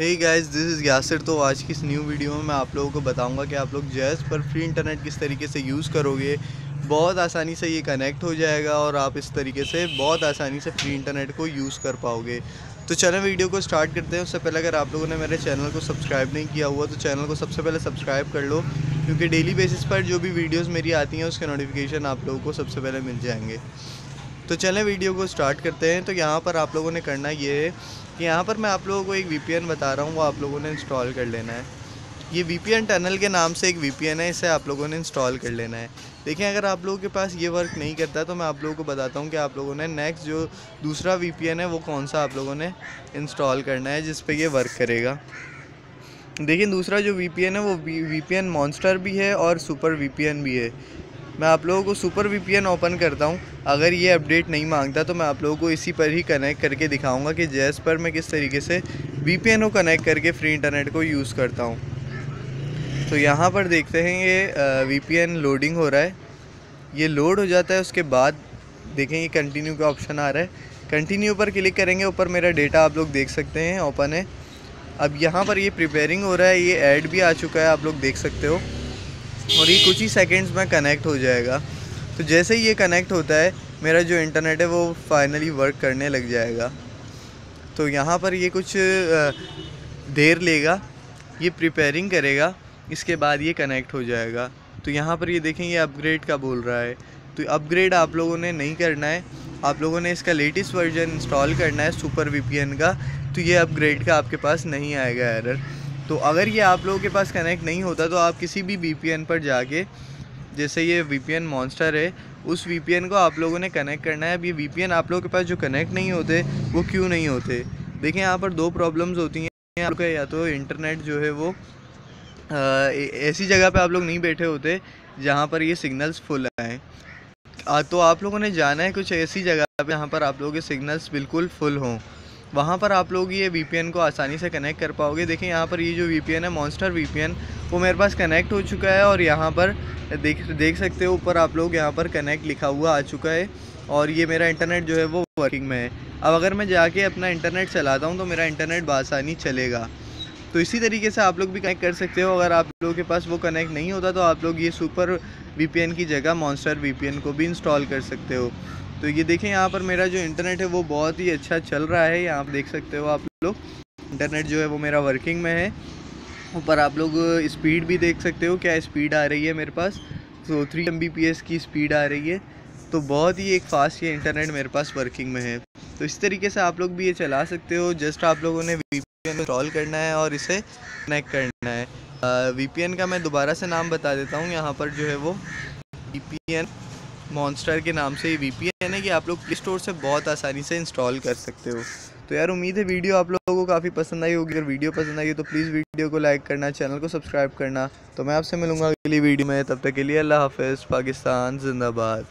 Hey guys this is Yasir तो आज की इस न्यू वीडियो में मैं आप लोगों को बताऊँगा कि आप लोग जैज़ पर फ्री इंटरनेट किस तरीके से यूज़ करोगे। बहुत आसानी से ये कनेक्ट हो जाएगा और आप इस तरीके से बहुत आसानी से फ्री इंटरनेट को यूज़ कर पाओगे। तो चलें वीडियो को स्टार्ट करते हैं। उससे पहले अगर आप लोगों ने मेरे चैनल को सब्सक्राइब नहीं किया हुआ तो चैनल को सबसे पहले सब्सक्राइब कर लो, क्योंकि डेली बेसिस पर जो भी वीडियोज़ मेरी आती हैं, उसके नोटिफिकेशन आप लोगों को सबसे पहले मिल जाएँगे। तो चलें, वीडियो को स्टार्ट करते हैं। तो यहाँ पर आप लोगों ने करना ये है कि यहाँ पर मैं आप लोगों को एक वीपीएन बता रहा हूँ, वो आप लोगों ने इंस्टॉल कर लेना है। ये वीपीएन टनल के नाम से एक वीपीएन है, इसे आप लोगों ने इंस्टॉल कर लेना है। देखिए, अगर आप लोगों के पास ये वर्क नहीं करता तो मैं आप लोगों को बताता हूँ कि आप लोगों ने नेक्स्ट जो दूसरा वीपीएन है, वो कौन सा आप लोगों ने इंस्टॉल करना है, जिस पर ये वर्क करेगा। देखिए, दूसरा जो वीपीएन है, वो वी पी मॉन्स्टर भी है और सुपर वीपीएन भी है। मैं आप लोगों को सुपर वीपीएन ओपन करता हूँ। अगर ये अपडेट नहीं माँगता तो मैं आप लोगों को इसी पर ही कनेक्ट करके दिखाऊँगा कि जैस पर मैं किस तरीके से वीपीएन को कनेक्ट करके फ्री इंटरनेट को यूज़ करता हूँ। तो यहाँ पर देखते हैं ये वीपीएन लोडिंग हो रहा है। ये लोड हो जाता है, उसके बाद देखें ये कंटिन्यू का ऑप्शन आ रहा है। कंटिन्यू पर क्लिक करेंगे, ऊपर मेरा डेटा आप लोग देख सकते हैं ओपन है। अब यहाँ पर ये प्रिपेयरिंग हो रहा है, ये ऐड भी आ चुका है, आप लोग देख सकते हो। और ये कुछ ही सेकेंड्स में कनेक्ट हो जाएगा। तो जैसे ही ये कनेक्ट होता है, मेरा जो इंटरनेट है वो फाइनली वर्क करने लग जाएगा। तो यहाँ पर ये कुछ देर लेगा, ये प्रिपेयरिंग करेगा, इसके बाद ये कनेक्ट हो जाएगा। तो यहाँ पर ये देखें, ये अपग्रेड का बोल रहा है। तो अपग्रेड आप लोगों ने नहीं करना है। आप लोगों ने इसका लेटेस्ट वर्जन इंस्टॉल करना है सुपर वी का। तो ये अपग्रेड का आपके पास नहीं आएगा एरर तो अगर ये आप लोगों के पास कनेक्ट नहीं होता तो आप किसी भी वीपीएन पर जाके, जैसे ये वी पी मॉन्स्टर है, उस वीपीएन को आप लोगों ने कनेक्ट करना है। अब ये वीपीएन आप लोगों के पास जो कनेक्ट नहीं होते, वो क्यों नहीं होते? देखिए, यहाँ पर दो प्रॉब्लम्स होती हैं। आपका या तो इंटरनेट जो है वो ऐसी जगह पे आप लोग नहीं बैठे होते, जहाँ पर ये सिग्नल्स फुल आए। तो आप लोगों ने जाना है कुछ ऐसी जगह पे, जहाँ पर आप लोगों के सिग्नल्स बिल्कुल फुल हों। वहाँ पर आप लोग ये वीपीएन को आसानी से कनेक्ट कर पाओगे। देखिए, यहाँ पर ये जो वीपीएन है मॉन्स्टर वी वो मेरे पास कनेक्ट हो चुका है और यहाँ पर देख देख सकते हो ऊपर आप लोग यहाँ पर कनेक्ट लिखा हुआ आ चुका है और ये मेरा इंटरनेट जो है वो वर्किंग में है। अब अगर मैं जाके अपना इंटरनेट चलाता हूँ तो मेरा इंटरनेट बसानी चलेगा। तो इसी तरीके से आप लोग भी कनेक्ट कर सकते हो। अगर आप लोगों के पास वो कनेक्ट नहीं होता तो आप लोग ये सुपर वीपीएन की जगह मॉन्स्टर वी को भी इंस्टॉल कर सकते हो। तो ये देखें यहाँ पर मेरा जो इंटरनेट है, वो बहुत ही अच्छा चल रहा है। यहाँ देख सकते हो आप लोग। इंटरनेट जो है, वो मेरा वर्किंग में है। ऊपर आप लोग स्पीड भी देख सकते हो, क्या स्पीड आ रही है मेरे पास। तो थ्री एमबीपीएस की स्पीड आ रही है। तो बहुत ही एक फास्ट ये इंटरनेट मेरे पास वर्किंग में है। तो इस तरीके से आप लोग भी ये चला सकते हो। जस्ट आप लोगों ने वी इंस्टॉल करना है और इसे कनेक्ट करना है। वीपीएन का मैं दोबारा से नाम बता देता हूँ। यहाँ पर जो है वो वी पी मॉन्स्टर के नाम से ये वी है कि आप लोग प्ले स्टोर से बहुत आसानी से इंस्टॉल कर सकते हो। तो यार, उम्मीद है वीडियो आप लोगों को काफ़ी पसंद आई होगी। अगर वीडियो पसंद आई हो तो प्लीज़ वीडियो को लाइक करना चैनल को सब्सक्राइब करना। तो मैं आपसे मिलूँगा अगली वीडियो में। तब तक के लिए अल्लाह हाफ़ पाकिस्तान, जिंदाबाद।